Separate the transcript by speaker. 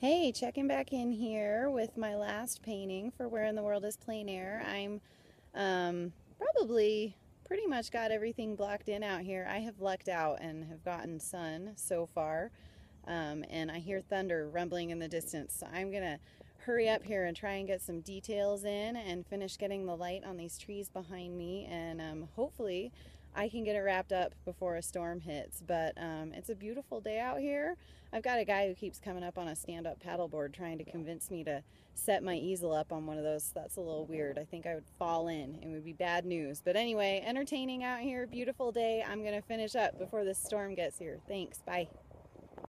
Speaker 1: Hey, checking back in here with my last painting for Where in the World is Plein Air. I'm um, probably pretty much got everything blocked in out here. I have lucked out and have gotten sun so far. Um, and I hear thunder rumbling in the distance. So I'm going to hurry up here and try and get some details in and finish getting the light on these trees behind me. And um, hopefully I can get it wrapped up before a storm hits. But um, it's a beautiful day out here. I've got a guy who keeps coming up on a stand-up paddleboard trying to convince me to set my easel up on one of those. That's a little weird. I think I would fall in. It would be bad news. But anyway, entertaining out here. Beautiful day. I'm going to finish up before the storm gets here. Thanks. Bye.